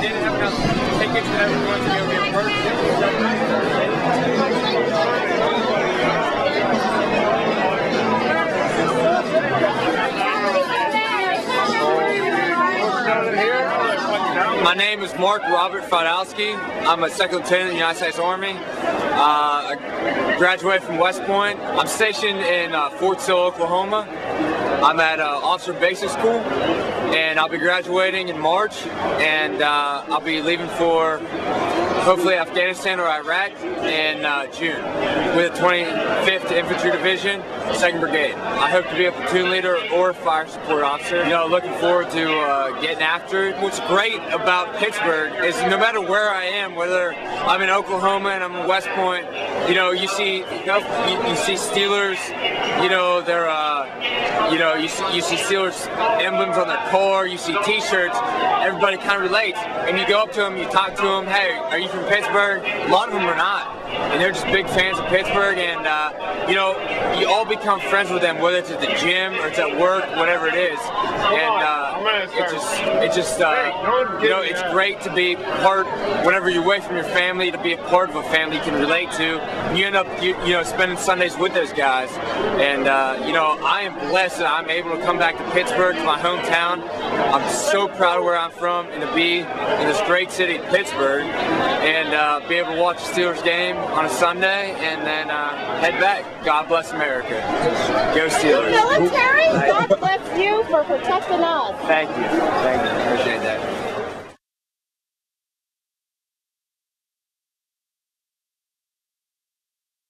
didn't have enough tickets for everyone to be able to get My name is Mark Robert Faldowski. I'm a second lieutenant in the United States Army. Uh, I graduated from West Point. I'm stationed in uh, Fort Sill, Oklahoma. I'm at uh, Officer Basic School, and I'll be graduating in March, and uh, I'll be leaving for hopefully Afghanistan or Iraq in uh, June with the 25th Infantry Division, 2nd Brigade. I hope to be a platoon leader or fire support officer. You know, looking forward to uh, getting after it. What's great about Pittsburgh is no matter where I am, whether I'm in Oklahoma and I'm in West Point, you know, you see, you, know, you, you see Steelers, you know, they're, uh, you know, you see, you see Steelers emblems on their car, you see T-shirts, everybody kind of relates, and you go up to them, you talk to them, hey, are you from Pittsburgh? A lot of them are not and they're just big fans of Pittsburgh. And uh, you know, you all become friends with them, whether it's at the gym or it's at work, whatever it is. And uh, it just, it just, uh, you know, it's great to be part. Whenever you're away from your family, to be a part of a family you can relate to. And You end up, you, you know, spending Sundays with those guys. And uh, you know, I am blessed that I'm able to come back to Pittsburgh, to my hometown. I'm so proud of where I'm from and to be in this great city, Pittsburgh, and uh, be able to watch the Steelers game on a Sunday and then uh, head back. God bless America. Go Steelers. Military, God bless you for protecting us. Thank you. Thank you.